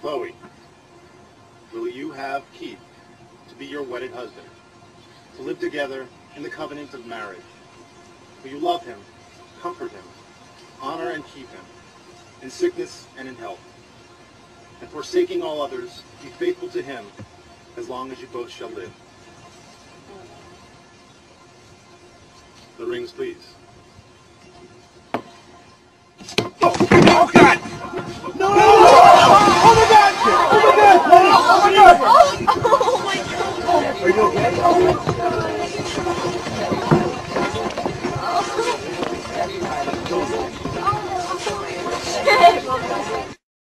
Chloe, will you have Keith to be your wedded husband, to live together in the covenant of marriage? Will you love him, comfort him, honor and keep him, in sickness and in health, and forsaking all others, be faithful to him as long as you both shall live? The rings, please. Are you okay?